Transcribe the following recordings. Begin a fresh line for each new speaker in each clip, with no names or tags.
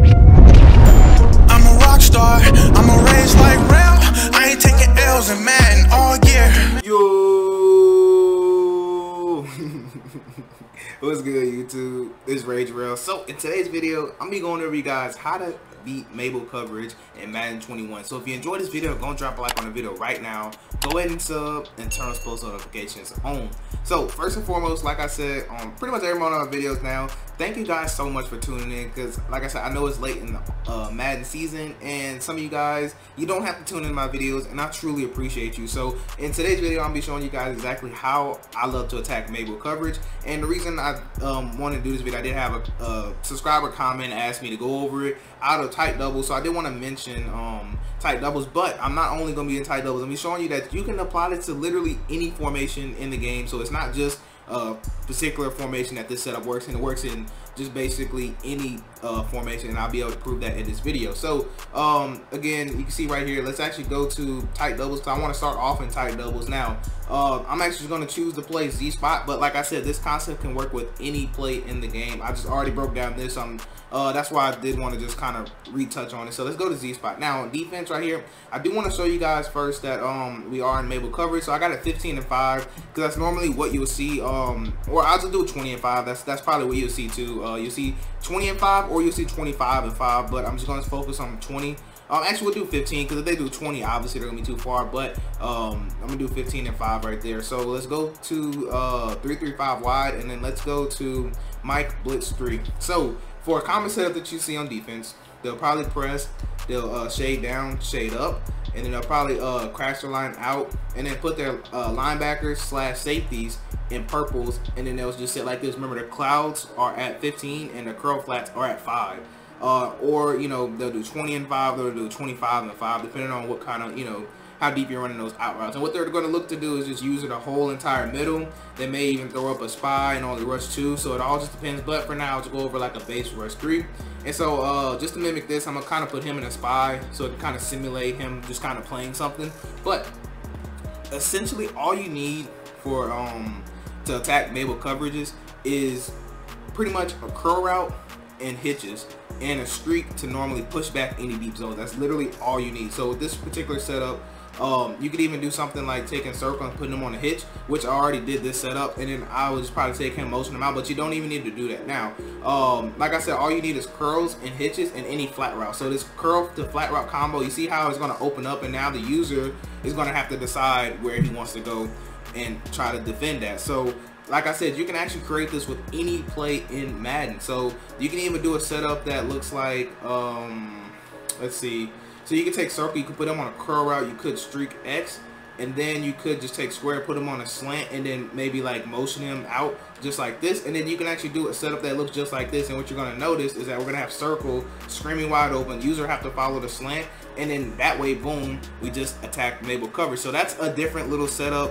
I'm a rock star, I'm a like rail. I ain't taking L's Madden all year.
Yo! What's good, YouTube? It's Rage Rell. So, in today's video, I'm gonna be going over you guys how to beat Mable coverage in Madden 21. So, if you enjoyed this video, go and drop a like on the video right now. Go ahead and sub and turn those post notifications on. So, first and foremost, like I said on pretty much every one of our videos now, thank you guys so much for tuning in because, like I said, I know it's late in the uh, Madden season, and some of you guys, you don't have to tune in my videos, and I truly appreciate you. So, in today's video, I'm gonna be showing you guys exactly how I love to attack Mable coverage, and the reason I um, wanted to do this video, I did have a, a subscriber comment ask me to go over it out of tight doubles, so I did want to mention um, tight doubles, but I'm not only going to be in tight doubles, I'm be showing you that you can apply this to literally any formation in the game, so it's not just a particular formation that this setup works in, it works in just basically any uh, formation, and I'll be able to prove that in this video. So, um, again, you can see right here, let's actually go to tight doubles, because I want to start off in tight doubles. Now, uh, I'm actually going to choose to play Z-spot, but like I said, this concept can work with any play in the game. I just already broke down this. Um, uh, that's why I did want to just kind of retouch on it. So let's go to Z-spot. Now, on defense right here, I do want to show you guys first that um, we are in Mable coverage. So I got a 15 and 5, because that's normally what you'll see. Um, or I'll just do 20 and 5. That's that's probably what you'll see too. Uh, you'll see 20 and 5, or you'll see 25 and 5, but I'm just going to focus on 20. Um, actually, we'll do 15 because if they do 20, obviously they're gonna be too far. But um, I'm gonna do 15 and 5 right there. So let's go to uh, 335 wide, and then let's go to Mike Blitz 3. So for a common setup that you see on defense, they'll probably press, they'll uh, shade down, shade up, and then they'll probably uh, crash their line out, and then put their uh, linebackers slash safeties in purples, and then they'll just sit like this. Remember, the clouds are at 15, and the curl flats are at 5. Uh, or, you know, they'll do 20 and 5, they'll do 25 and 5, depending on what kind of, you know, how deep you're running those out routes. And what they're going to look to do is just use it a whole entire middle. They may even throw up a spy and only rush two. So it all just depends. But for now, to go over like a base rush three. And so uh, just to mimic this, I'm going to kind of put him in a spy so it kind of simulate him just kind of playing something. But essentially all you need for um, to attack Mable coverages is pretty much a curl route and hitches and a streak to normally push back any deep zones. That's literally all you need. So this particular setup, um, you could even do something like taking circle and putting them on a hitch, which I already did this setup, and then I would just probably take him, motion him out, but you don't even need to do that now. Um, like I said, all you need is curls and hitches and any flat route. So this curl to flat route combo, you see how it's going to open up, and now the user is going to have to decide where he wants to go and try to defend that. So like I said, you can actually create this with any play in Madden. So you can even do a setup that looks like, um, let's see. So you could take circle, you could put them on a curl route, you could streak X, and then you could just take square, put them on a slant, and then maybe like motion them out just like this. And then you can actually do a setup that looks just like this. And what you're gonna notice is that we're gonna have circle screaming wide open. User have to follow the slant, and then that way, boom, we just attack Mable coverage. So that's a different little setup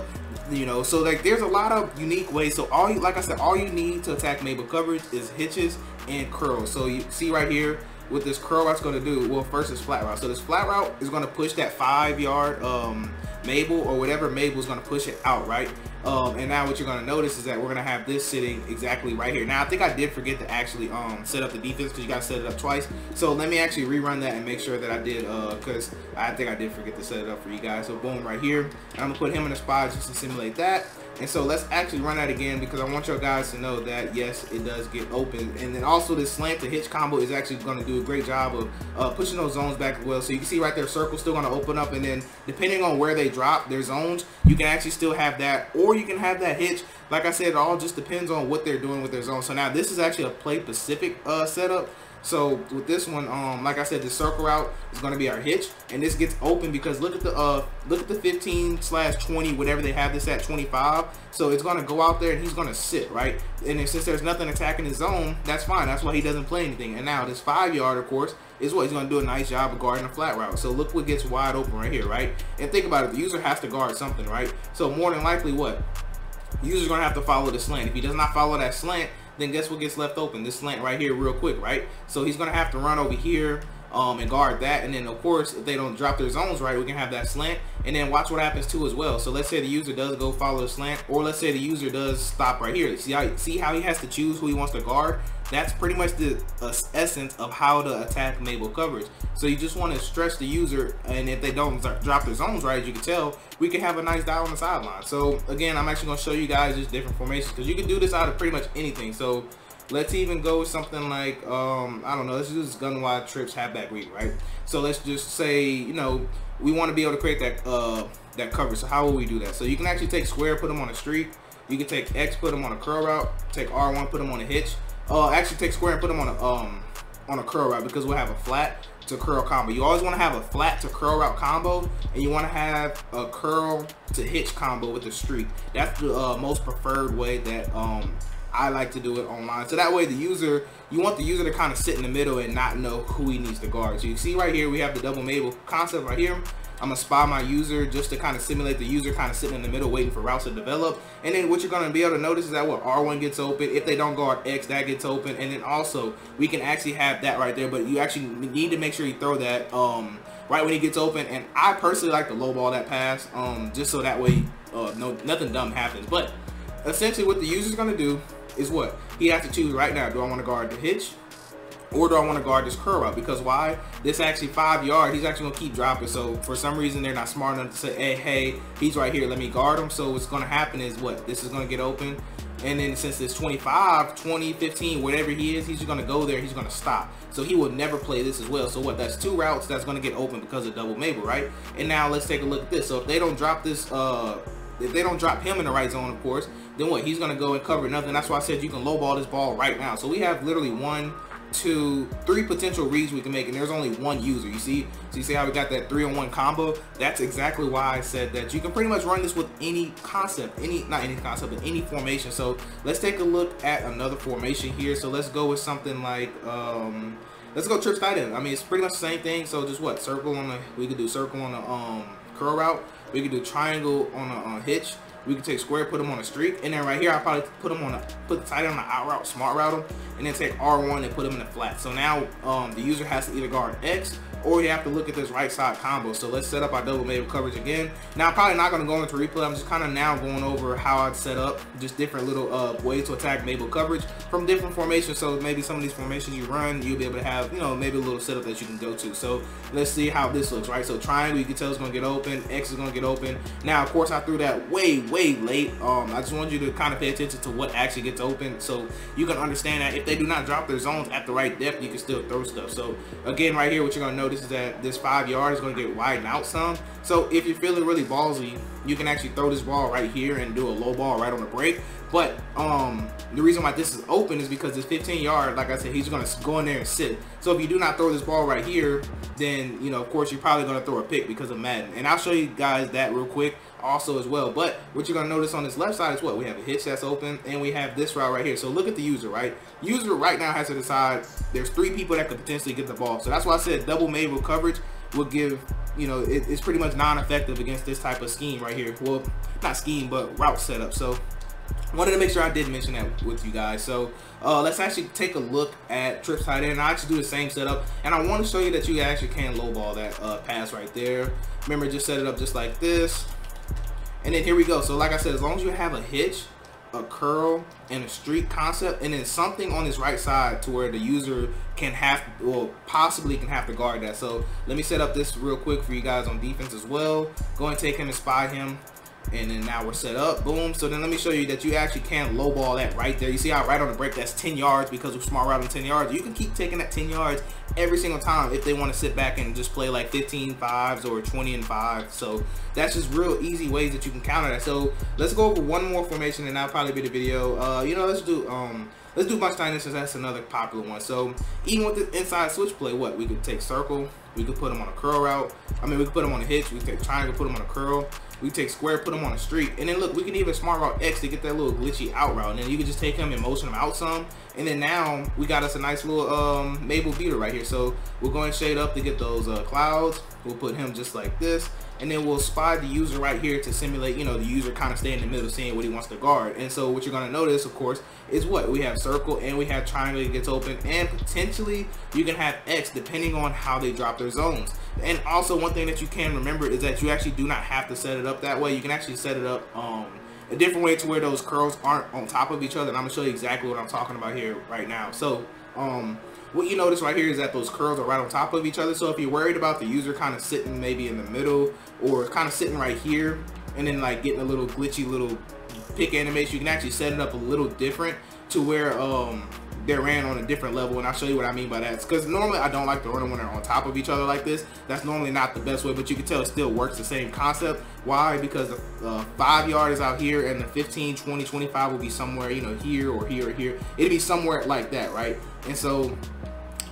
you know so like there's a lot of unique ways so all you like i said all you need to attack mable coverage is hitches and curls so you see right here what this curl route's going to do well first is flat route so this flat route is going to push that five yard um mable or whatever mable is going to push it out right um, and now what you're going to notice is that we're going to have this sitting exactly right here. Now, I think I did forget to actually um, set up the defense because you got to set it up twice. So let me actually rerun that and make sure that I did because uh, I think I did forget to set it up for you guys. So boom, right here. And I'm to put him in the spot just to simulate that. And so let's actually run that again because I want your guys to know that yes, it does get open. And then also this slant to hitch combo is actually going to do a great job of uh, pushing those zones back as well. So you can see right there, circle still going to open up. And then depending on where they drop their zones, you can actually still have that or you can have that hitch. Like I said, it all just depends on what they're doing with their zone. So now this is actually a play Pacific uh, setup. So with this one, um, like I said, the circle route is going to be our hitch, and this gets open because look at the uh, look at the 15 slash 20, whatever they have this at 25. So it's going to go out there and he's going to sit right. And since there's nothing attacking his zone, that's fine. That's why he doesn't play anything. And now this five yard, of course, is what he's going to do a nice job of guarding a flat route. So look what gets wide open right here, right? And think about it, the user has to guard something, right? So more than likely, what? User's going to have to follow the slant. If he does not follow that slant, then guess what gets left open? This slant right here real quick, right? So he's going to have to run over here um, and guard that. And then of course, if they don't drop their zones right, we can have that slant. And then watch what happens too as well. So let's say the user does go follow the slant, or let's say the user does stop right here. See how see how he has to choose who he wants to guard. That's pretty much the uh, essence of how to attack Mable coverage. So you just want to stress the user, and if they don't drop their zones right, as you can tell, we can have a nice dial on the sideline. So again, I'm actually going to show you guys just different formations because you can do this out of pretty much anything. So Let's even go with something like, um, I don't know, let's use gun wide trips halfback read, right? So let's just say, you know, we want to be able to create that uh, that coverage. So how will we do that? So you can actually take square, put them on a streak. You can take X, put them on a curl route. Take R1, put them on a hitch. Uh, actually take square and put them on a um on a curl route because we'll have a flat to curl combo. You always want to have a flat to curl route combo, and you want to have a curl to hitch combo with a streak. That's the uh, most preferred way that um, I like to do it online. So that way the user, you want the user to kind of sit in the middle and not know who he needs to guard. So you see right here, we have the double Mable concept right here. I'm gonna spy my user just to kind of simulate the user kind of sitting in the middle waiting for routes to develop. And then what you're gonna be able to notice is that what R1 gets open, if they don't guard X, that gets open. And then also we can actually have that right there, but you actually need to make sure you throw that um, right when he gets open. And I personally like to lowball that pass um, just so that way uh, no nothing dumb happens. But essentially what the user's gonna do is what? He has to choose right now. Do I want to guard the hitch? Or do I want to guard this curl route? Because why? This actually five yard, he's actually going to keep dropping. So for some reason, they're not smart enough to say, hey, hey, he's right here. Let me guard him. So what's going to happen is what? This is going to get open. And then since it's 25, 20, 15, whatever he is, he's going to go there. He's going to stop. So he will never play this as well. So what? That's two routes that's going to get open because of double Mable, right? And now let's take a look at this. So if they don't drop this, uh, if they don't drop him in the right zone, of course, then what? He's going to go and cover nothing. That's why I said you can lowball this ball right now. So we have literally one, two, three potential reads we can make, and there's only one user. You see? So you see how we got that three-on-one combo? That's exactly why I said that you can pretty much run this with any concept, any not any concept, but any formation. So let's take a look at another formation here. So let's go with something like um, let's go trips tight end. I mean, it's pretty much the same thing. So just what circle on the we could do circle on the um curl route. We could do triangle on a, on a hitch. We can take square, put them on a streak, and then right here I probably put them on a put the tight on the out route, smart route them, and then take R1 and put them in the flat. So now um, the user has to either guard X or you have to look at this right side combo. So let's set up our double Mable coverage again. Now I'm probably not going to go into replay. I'm just kind of now going over how I'd set up just different little uh, ways to attack Mable coverage from different formations. So maybe some of these formations you run, you'll be able to have, you know, maybe a little setup that you can go to. So let's see how this looks, right? So triangle, you can tell it's going to get open. X is going to get open. Now, of course, I threw that way, way late. Um, I just want you to kind of pay attention to what actually gets open so you can understand that if they do not drop their zones at the right depth, you can still throw stuff. So again, right here, what you're going to notice is that this five yards is going to get widened out some. So if you're feeling really ballsy, you can actually throw this ball right here and do a low ball right on the break. But um, the reason why this is open is because it's 15 yard. Like I said, he's going to go in there and sit. So if you do not throw this ball right here, then, you know, of course, you're probably going to throw a pick because of Madden. And I'll show you guys that real quick also as well. But what you're going to notice on this left side is what? We have a hitch that's open and we have this route right here. So look at the user, right? User right now has to decide there's three people that could potentially get the ball. So that's why I said double Mable coverage will give, you know, it, it's pretty much non-effective against this type of scheme right here. Well, not scheme, but route setup. So I wanted to make sure I did mention that with you guys. So uh, let's actually take a look at trips tight end. I actually do the same setup, and I want to show you that you actually can lowball that uh, pass right there. Remember, just set it up just like this. And then here we go. So like I said, as long as you have a hitch, a curl, and a streak concept, and then something on this right side to where the user can have, well, possibly can have to guard that. So let me set up this real quick for you guys on defense as well. Go and take him and spy him and then now we're set up. Boom. So then let me show you that you actually can lowball that right there. You see how right on the break that's 10 yards because of smart routing 10 yards. You can keep taking that 10 yards every single time if they want to sit back and just play like 15 fives or 20 and 5 so that's just real easy ways that you can counter that. So let's go over one more formation and that'll probably be the video. Uh you know let's do um let's do bunch since that's another popular one. So even with the inside switch play what? We could take circle we could put them on a curl route. I mean, we could put them on a hitch. We could triangle, put them on a curl. We take square, put him on a street. and then look, we can even smart route X to get that little glitchy out route. And then you can just take him and motion him out some. And then now we got us a nice little um, Mable beater right here. So we're going shade up to get those uh, clouds. We'll put him just like this and then we'll spy the user right here to simulate, you know, the user kind of stay in the middle, seeing what he wants to guard. And so what you're going to notice, of course, is what? We have circle and we have triangle that gets open and potentially you can have X depending on how they drop their zones. And also one thing that you can remember is that you actually do not have to set it up that way. You can actually set it up um, a different way to where those curls aren't on top of each other. And I'm going to show you exactly what I'm talking about here right now. So, um, what you notice right here is that those curls are right on top of each other. So if you're worried about the user kind of sitting maybe in the middle or kind of sitting right here and then like getting a little glitchy little pick animation, you can actually set it up a little different to where um, they're ran on a different level. And I'll show you what I mean by that. Because normally I don't like to run when they're on top of each other like this. That's normally not the best way but you can tell it still works the same concept. Why? Because the uh, five yard is out here and the 15 20 25 will be somewhere you know here or here or here. It'll be somewhere like that right? And so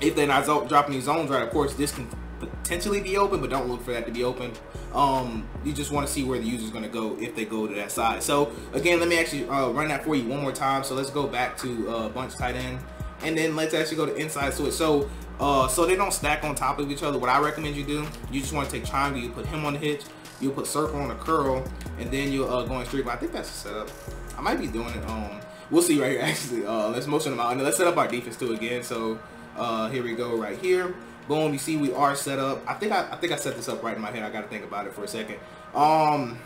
if they're not dropping these zones right, of course, this can potentially be open, but don't look for that to be open. Um, you just want to see where the user is going to go if they go to that side. So again, let me actually uh, run that for you one more time. So let's go back to uh, bunch tight end, and then let's actually go to inside switch. So uh, so they don't stack on top of each other. What I recommend you do, you just want to take triangle, you put him on the hitch, you put circle on a curl, and then you're uh, going straight. But I think that's the setup. I might be doing it. Um, we'll see right here. Actually, uh, let's motion them out, and let's set up our defense too again. So uh, here we go right here. Boom, you see we are set up. I think I, I think I set this up right in my head. I gotta think about it for a second. Um,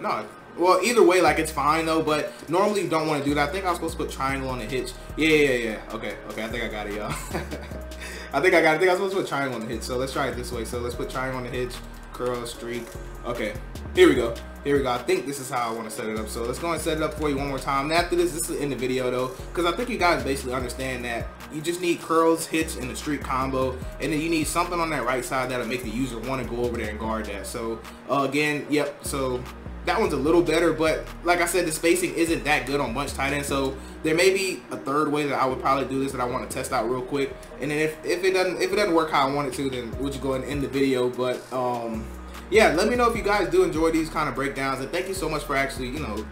no, well, either way, like it's fine though. But normally you don't want to do that. I think I was supposed to put triangle on the hitch. Yeah, yeah, yeah. Okay, okay. I think I got it, y'all. I think I got. It. I think I was supposed to put triangle on the hitch. So let's try it this way. So let's put triangle on the hitch, curl, streak. Okay, here we go. Here we go. I think this is how I want to set it up. So let's go and set it up for you one more time. And after this, this is in the video though, because I think you guys basically understand that you just need curls, hits, and a street combo, and then you need something on that right side that'll make the user want to go over there and guard that. So uh, again, yep. So that one's a little better, but like I said, the spacing isn't that good on bunch tight end. So there may be a third way that I would probably do this that I want to test out real quick. And then if, if it doesn't if it doesn't work how I want it to, then we'll just go and end the video. But um yeah, let me know if you guys do enjoy these kind of breakdowns. And thank you so much for actually, you know,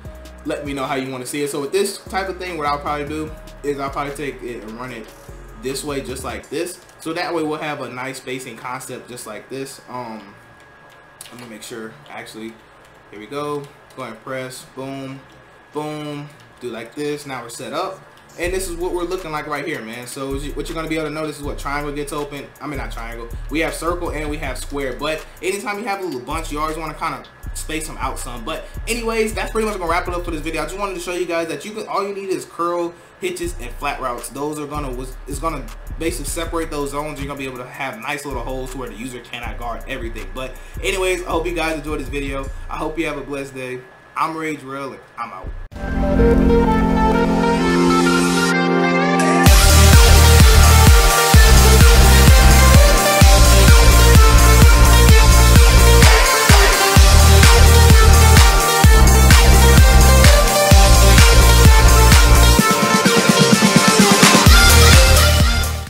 let me know how you want to see it. So with this type of thing, what I'll probably do is I'll probably take it and run it this way, just like this. So that way we'll have a nice spacing concept just like this. Um, let me make sure, actually, here we go. Go and press, boom, boom, do like this. Now we're set up. And this is what we're looking like right here, man. So what you're going to be able to notice is what triangle gets open. I mean, not triangle. We have circle and we have square. But anytime you have a little bunch, you always want to kind of space them out some. But anyways, that's pretty much going to wrap it up for this video. I just wanted to show you guys that you can, all you need is curl, hitches, and flat routes. Those are going to, was is going to basically separate those zones. You're going to be able to have nice little holes where the user cannot guard everything. But anyways, I hope you guys enjoyed this video. I hope you have a blessed day. I'm Rage Rell, and I'm out.